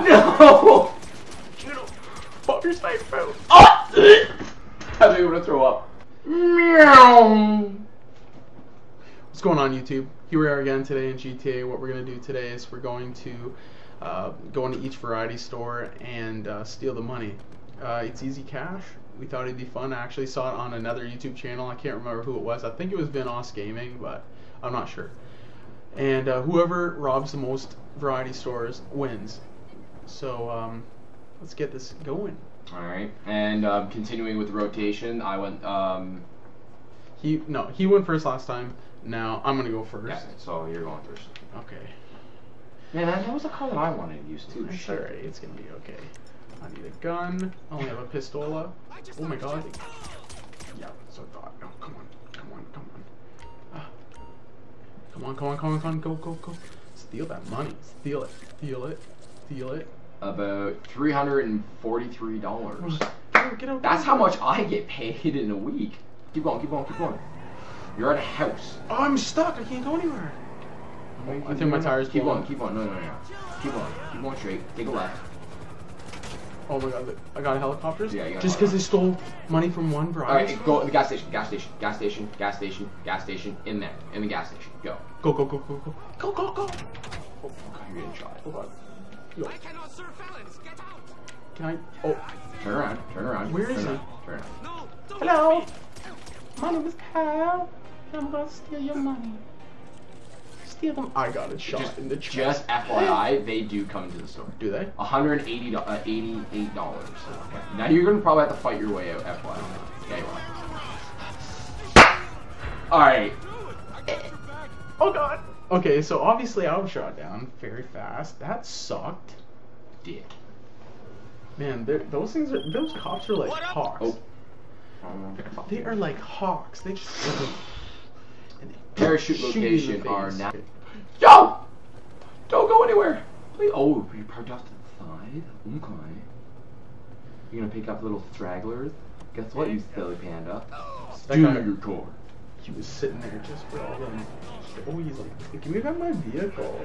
No! Pop your sniper out. Oh! I think I'm gonna throw up. Meow. What's going on YouTube? Here we are again today in GTA. What we're going to do today is we're going to uh, go into each variety store and uh, steal the money. Uh, it's easy cash. We thought it'd be fun. I actually saw it on another YouTube channel. I can't remember who it was. I think it was Vanoss Gaming, but I'm not sure. And uh, whoever robs the most variety stores wins. So um, let's get this going. Alright, and um, continuing with the rotation, I went, um, He no, he went first last time. Now I'm gonna go first. yeah, so you're going first. Okay. Man, that, that was a car that I wanted to use too. It's Shit. alright, it's gonna be okay. I need a gun. I only have a pistola. Oh my god. Yeah, so thought. Oh, come on, come on, come on. Ah. Come on, come on, come on, come on, go, go, go. Steal that money. Steal it. Steal it. Steal it. About $343. Get out, get out. That's how much I get paid in a week. Keep going, keep going, keep going. You're at a house. Oh, I'm stuck. I can't go anywhere. I think my tires Keep going, keep going. No, no, no. Keep going. Keep going straight. Take a left. Oh my god, I got helicopters? Yeah, you Just because they stole money from one variety. Alright, go to the gas station, gas station, gas station, gas station, gas station, in there, in the gas station. Go. Go, go, go, go, go. Go, go, go. Oh, God, you're getting shot. Hold on. Yo, I cannot serve felons. Get out. can I? Oh, Turn around, turn around. Where turn is he? Turn around. No. Don't Hello? me. My name is Kyle. and I'm gonna steal your money. Steal them. I got it shot Just, in the chest. just FYI, they do come to the store. Do they? 180, uh, $88. Now you're gonna probably have to fight your way out, FYI. Yeah, you are. Alright. Oh god. Okay, so obviously I was shot down very fast. That sucked. Dick. Man, those things are. Those cops are like hawks. Oh. Um, They are like hawks. They just. and they Parachute shoot you in location are face. now. Yo! Don't go anywhere! Please. Oh, you parked off to the side? Okay. You're gonna pick up little stragglers? Guess what, you silly panda? That Do guy- your car. He was sitting there just for all them. Oh, he's like, give me back my vehicle.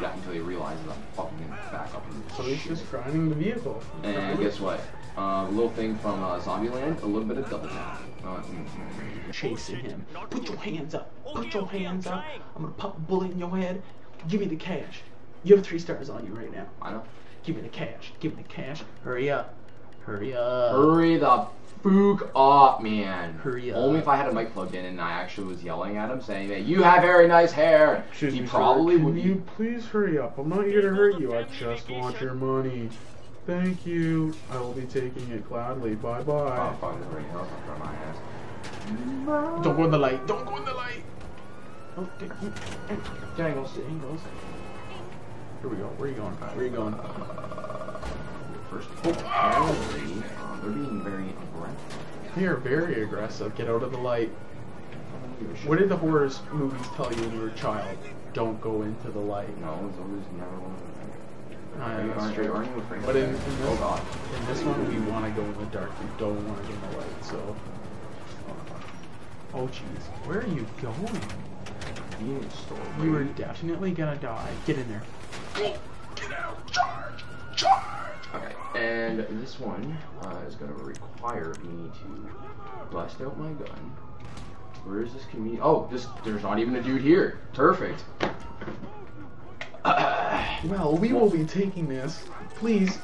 Yeah, until he realizes I'm fucking gonna back up and So he's just grinding the vehicle. And guess what? Uh, a little thing from uh, Zombieland, a little bit of double tap. Uh, mm, mm, Chasing him. Put your hands up. Put your hands up. I'm gonna pop a bullet in your head. Give me the cash. You have three stars on you right now. I know. Give me the cash. Give me the cash. Hurry up. Hurry up. Hurry the fook up, man. Hurry Only if I had a mic plugged in and I actually was yelling at him saying that you have very nice hair. Excuse he me, sir. probably Can would be. you please hurry up? I'm not here to hurt you. I just want your money. Thank you. I will be taking it gladly. Bye Oh, bye. fuck, there's already helicopter on my ass. Don't go in the light. Don't go in the light. Oh, Dangles. Angles. Here we go. Where are you going? Where are you going? First, oh, uh, they're being very aggressive. They are very aggressive. Get out of the light. I don't give a shit. What did the horror movies tell you when you were a child? Don't go into the light. No, it's always never one of them. Ah, are you, that's aren't, true. aren't you afraid But in, in this, oh god. in this one, we want to go in the dark. We don't want to go in the light. So, oh jeez, where are you going? Convenience store. You are definitely gonna die. Get in there. Go! Get out! Charge! Charge! And this one uh, is going to require me to bust out my gun. Where is this convenient? Oh, this there's not even a dude here. Perfect. Well, we will be taking this. Please,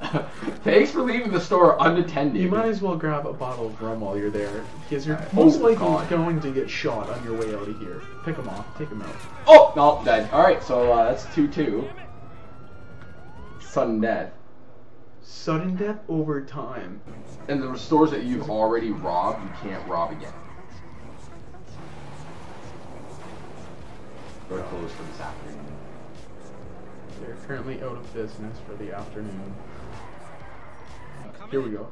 Thanks for leaving the store unattended. you might as well grab a bottle of rum while you're there, because you're Alright. most Oh, likely God. going to get shot on your way out of here. Pick them off. Take them out. Oh no, dead. All right, so uh, that's two two. Sudden death. Sudden death over time. And the stores that you've already robbed, you can't rob again. They're closed for this afternoon. They're currently out of business for the afternoon. Here we go.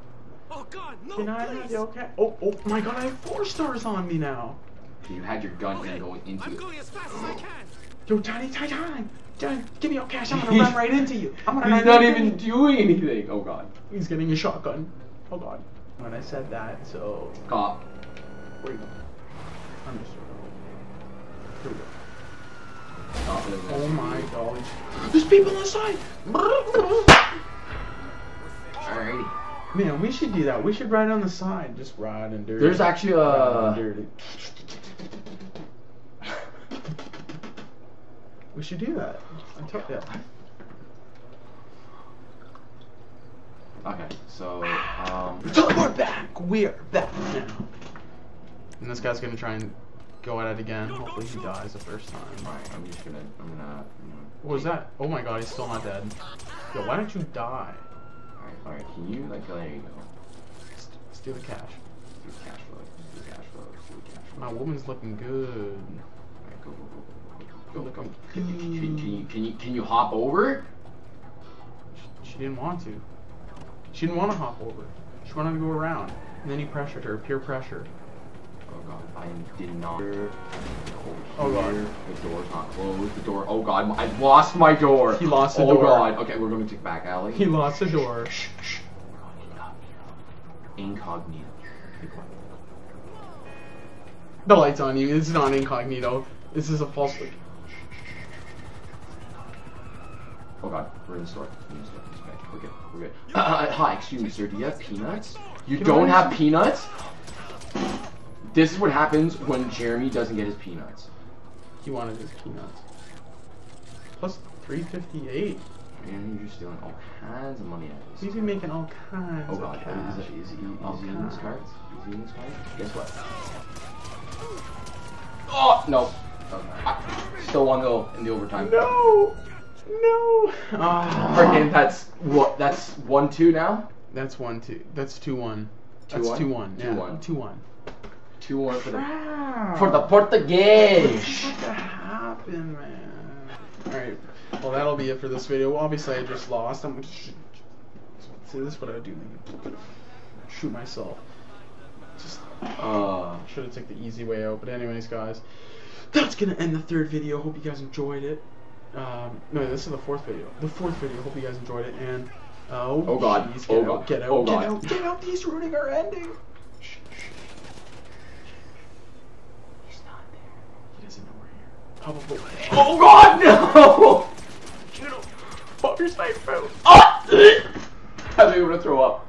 Oh God, no, Can I please. have your okay? Oh, oh my god, I have four stars on me now. You had your gun Okay, going into I'm it. going as fast as I can. Yo, Johnny, Johnny, Johnny, Johnny, give me your cash. I'm gonna run right into you. I'm gonna He's run not right even into you. doing anything. Oh god. He's getting a shotgun. Oh god. When I said that, so Cop. where you go? I'm just. Here we go. Is Oh my golly. There's people inside! Man, we should do that. We should ride on the side. Just ride and dirty. There's actually a. We should do that. I told you. Okay, so um. So we're back. We're back now. And this guy's gonna try and go at it again. Hopefully he dies the first time. Alright, I'm just gonna. I'm gonna. You know, What was that? Oh my god, he's still not dead. Yo, why don't you die? Alright, alright. Can you like? There you go. Steal the cash. Do cash flow. Do cash flow. Do cash flow. My woman's looking good. Alright, go, go, go, Can, can, can, you can you can you hop over? She didn't want to. She didn't want to hop over. She wanted to go around. And then he pressured her, peer pressure. Oh god, I did not. Oh, God. The door's not closed. The door. Oh god, I lost my door. He lost the oh, door. god. Okay, we're going to take back alley. He lost the door. Shh, shh. Incognito. The light's on you. This is not incognito. This is a false. Oh god, we're in the store. We're in the store. Okay. We're good. We're good. Uh, hi, excuse me, sir. Do you have peanuts? You don't have peanuts? This is what happens when Jeremy doesn't get his peanuts. He wanted his peanuts. Plus 358. Man, you're just stealing all kinds of money out of He's this. been making all kinds Oh of god, cash. is, is, is, he, is he in this kinds. card? Is he in this card? Guess what? Oh, no. I still one in the overtime. No! No! Freaking, that's what? That's one two now. That's one two. That's two one. Two That's one? two one. Two Yeah, one. Two one. Two one for the for the Portuguese. What the happened, man? Alright. Well, that'll be it for this video. Obviously, I just lost. I'm gonna shoot. See, this is what I would do. Shoot myself. Just Uh, should have took the easy way out. But anyways, guys, that's gonna end the third video. Hope you guys enjoyed it. Um, no, this is the fourth video. The fourth video. Hope you guys enjoyed it. And oh, Oh, God. jeez, Oh, get out, God. get out, Oh, get God. out, get out. He's ruining our ending. Shh, shh. He's not there. He doesn't know we're here. Probably. oh God, no! Shoot him. Pop your sniper out. Ah! I think I'm gonna throw up.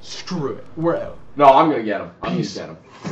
Screw it. We're out. No, I'm gonna get him. I'm Peace. gonna get him.